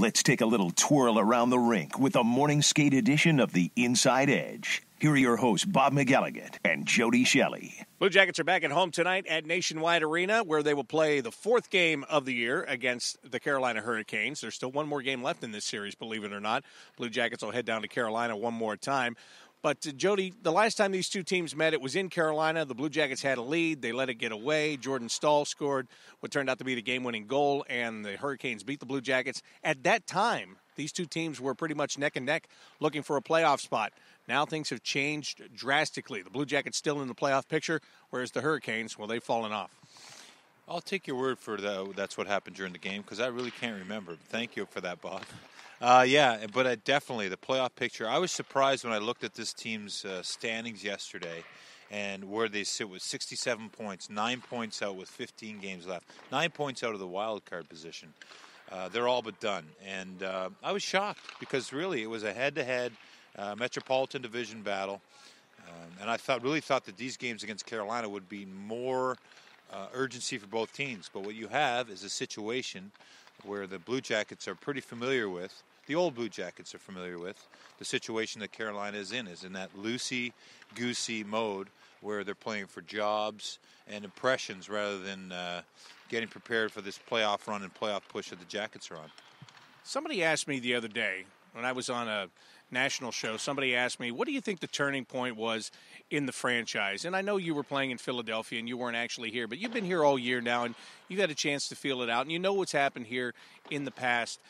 Let's take a little twirl around the rink with a morning skate edition of the Inside Edge. Here are your hosts, Bob McElligott and Jody Shelley. Blue Jackets are back at home tonight at Nationwide Arena, where they will play the fourth game of the year against the Carolina Hurricanes. There's still one more game left in this series, believe it or not. Blue Jackets will head down to Carolina one more time. But uh, Jody, the last time these two teams met, it was in Carolina. The Blue Jackets had a lead. They let it get away. Jordan Staal scored what turned out to be the game-winning goal, and the Hurricanes beat the Blue Jackets. At that time, these two teams were pretty much neck and neck, looking for a playoff spot. Now things have changed drastically. The Blue Jackets still in the playoff picture, whereas the Hurricanes, well, they've fallen off. I'll take your word for that. That's what happened during the game because I really can't remember. Thank you for that, Bob. Uh, yeah, but uh, definitely the playoff picture. I was surprised when I looked at this team's uh, standings yesterday and where they sit with 67 points, nine points out with 15 games left, nine points out of the wild card position. Uh, they're all but done, and uh, I was shocked because really it was a head-to-head Metropolitan Division battle, um, and I thought really thought that these games against Carolina would be more uh, urgency for both teams. But what you have is a situation where the Blue Jackets are pretty familiar with the old Blue Jackets are familiar with. The situation that Carolina is in is in that loosey goosey mode where they're playing for jobs and impressions rather than uh, getting prepared for this playoff run and playoff push that the Jackets are on. Somebody asked me the other day when I was on a national show, somebody asked me, What do you think the turning point was in the franchise? And I know you were playing in Philadelphia and you weren't actually here, but you've been here all year now and you've had a chance to feel it out and you know what's happened here in the past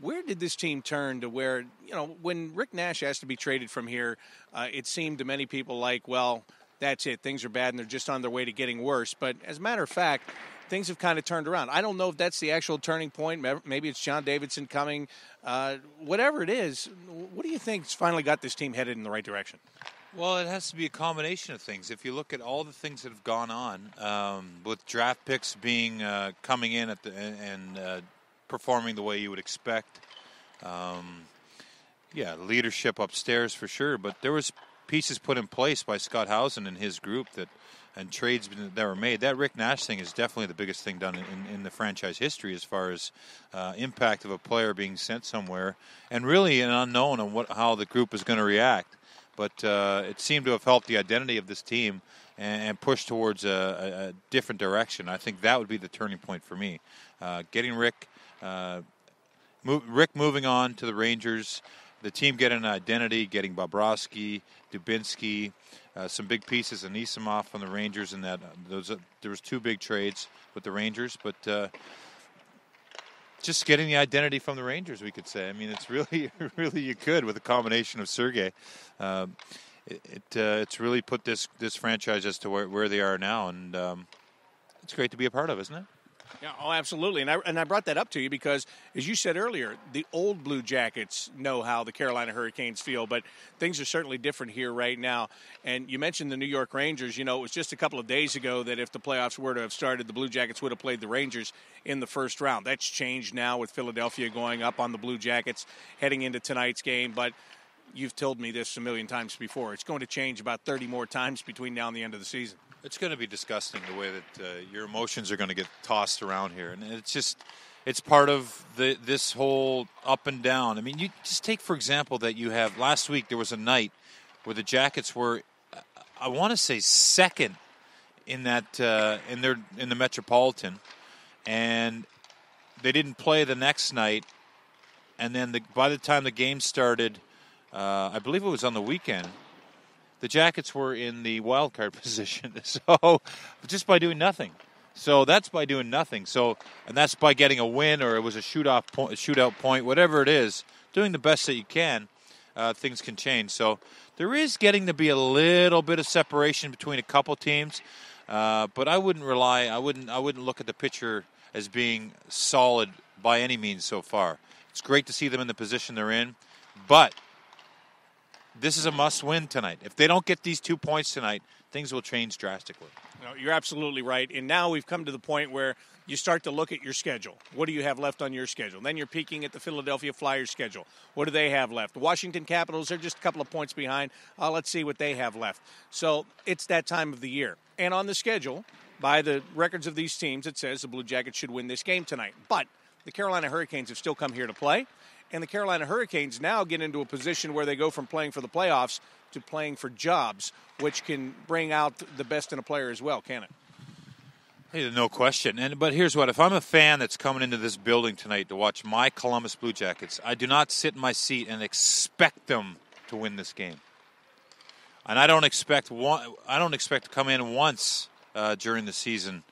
where did this team turn to where you know when Rick Nash has to be traded from here, uh, it seemed to many people like, well, that's it. Things are bad and they're just on their way to getting worse. But as a matter of fact, things have kind of turned around. I don't know if that's the actual turning point. Maybe it's John Davidson coming. Uh, whatever it is, what do you think's finally got this team headed in the right direction? Well, it has to be a combination of things. If you look at all the things that have gone on, um, with draft picks being uh, coming in at the and uh, performing the way you would expect. Um, yeah, leadership upstairs for sure, but there was pieces put in place by Scott Howson and his group that and trades that were made. That Rick Nash thing is definitely the biggest thing done in, in the franchise history as far as uh, impact of a player being sent somewhere, and really an unknown on what how the group is going to react. But uh, it seemed to have helped the identity of this team and, and push towards a, a, different direction. I think that would be the turning point for me. Uh, getting Rick uh, move, Rick moving on to the Rangers, the team getting an identity, getting Bobrovsky, Dubinsky, uh, some big pieces, and Anisimov from the Rangers, and that uh, those uh, there was two big trades with the Rangers, but uh, just getting the identity from the Rangers, we could say. I mean, it's really, really you could with a combination of Sergei. Uh, it, it uh, it's really put this this franchise as to where, where they are now, and um, it's great to be a part of, isn't it? Yeah, oh, absolutely. And I, and I brought that up to you because, as you said earlier, the old Blue Jackets know how the Carolina Hurricanes feel, but things are certainly different here right now. And you mentioned the New York Rangers. You know, it was just a couple of days ago that if the playoffs were to have started, the Blue Jackets would have played the Rangers in the first round. That's changed now with Philadelphia going up on the Blue Jackets heading into tonight's game. But you've told me this a million times before. It's going to change about 30 more times between now and the end of the season. It's going to be disgusting the way that uh, your emotions are going to get tossed around here, and it's just it's part of the this whole up and down. I mean, you just take for example that you have last week there was a night where the Jackets were, I want to say second in that uh, in their in the Metropolitan, and they didn't play the next night, and then the, by the time the game started, uh, I believe it was on the weekend the Jackets were in the wild card position. So just by doing nothing. So that's by doing nothing. So and that's by getting a win or it was a shootout point, a shootout point, whatever it is. Doing the best that you can, uh, things can change. So there is getting to be a little bit of separation between a couple teams, uh, but I wouldn't rely. I wouldn't. I wouldn't look at the picture as being solid by any means so far. It's great to see them in the position they're in, but this is a must win tonight. If they don't get these two points tonight, things will change drastically. No, you're absolutely right. And now we've come to the point where you start to look at your schedule. What do you have left on your schedule? Then you're peeking at the Philadelphia Flyers schedule. What do they have left? The Washington Capitals are just a couple of points behind. Uh, let's see what they have left. So it's that time of the year. And on the schedule, by the records of these teams, it says the Blue Jackets should win this game tonight. But the Carolina Hurricanes have still come here to play. And the Carolina Hurricanes now get into a position where they go from playing for the playoffs to playing for jobs, which can bring out the best in a player as well, can it? Hey, no question. And but here's what: if I'm a fan that's coming into this building tonight to watch my Columbus Blue Jackets, I do not sit in my seat and expect them to win this game. And I don't expect one. I don't expect to come in once uh, during the season,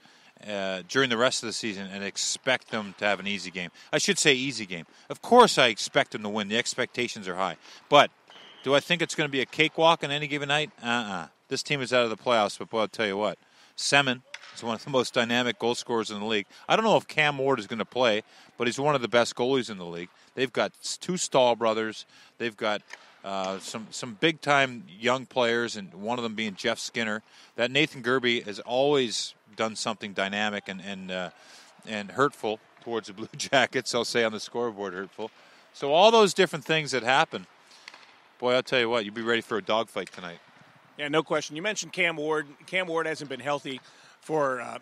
uh, during the rest of the season, and expect them to have an easy game. I should say easy game. Of course, I expect them to win. The expectations are high, but do I think it's going to be a cakewalk on any given night? Uh-uh. This team is out of the playoffs, but boy, I'll tell you what, Semin is one of the most dynamic goal scorers in the league. I don't know if Cam Ward is going to play, but he's one of the best goalies in the league. They've got two Staal brothers. They've got uh, some some big time young players, and one of them being Jeff Skinner. That Nathan Gerbe has always done something dynamic and and uh, and hurtful towards the Blue Jackets. I'll say on the scoreboard, hurtful. So all those different things that happen. Boy, I'll tell you what, you'd be ready for a dogfight tonight. Yeah, no question. You mentioned Cam Ward. Cam Ward hasn't been healthy for uh,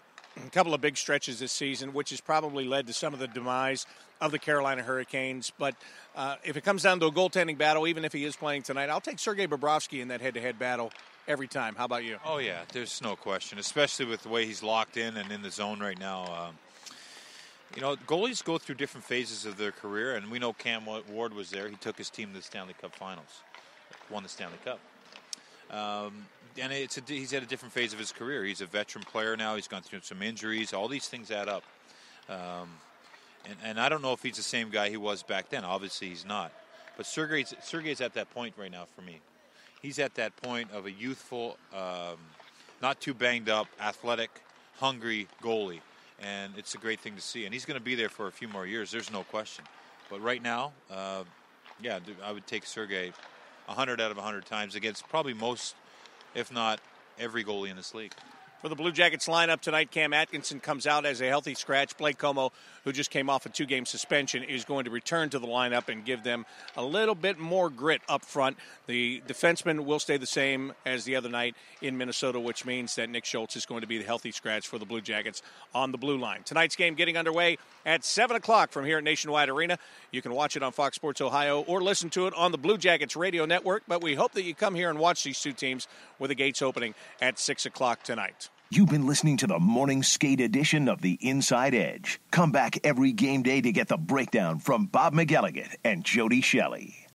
a couple of big stretches this season, which has probably led to some of the demise of the Carolina Hurricanes. But uh, if it comes down to a goaltending battle, even if he is playing tonight, I'll take Sergei Bobrovsky in that head-to-head battle every time. How about you? Oh yeah, there's no question, especially with the way he's locked in and in the zone right now. Um, you know, goalies go through different phases of their career, and we know Cam Ward was there. He took his team to the Stanley Cup Finals, won the Stanley Cup. Um, and it's a, he's at a different phase of his career. He's a veteran player now. He's gone through some injuries. All these things add up. Um, and, and I don't know if he's the same guy he was back then. Obviously, he's not. But Sergei's, Sergei's at that point right now for me. He's at that point of a youthful, um, not too banged up, athletic, hungry goalie. And it's a great thing to see. And he's going to be there for a few more years. There's no question. But right now, uh, yeah, I would take Sergei 100 out of 100 times against probably most, if not every goalie in this league. For the Blue Jackets lineup tonight, Cam Atkinson comes out as a healthy scratch. Blake Comeau, who just came off a two game suspension, is going to return to the lineup and give them a little bit more grit up front. The defenseman will stay the same as the other night in Minnesota, which means that Nick Schultz is going to be the healthy scratch for the Blue Jackets on the blue line. Tonight's game getting underway at 7 o'clock from here at Nationwide Arena. You can watch it on Fox Sports Ohio or listen to it on the Blue Jackets radio network, but we hope that you come here and watch these two teams with the gates opening at 6 o'clock tonight. You've been listening to the morning skate edition of the Inside Edge. Come back every game day to get the breakdown from Bob McElligott and Jody Shelley.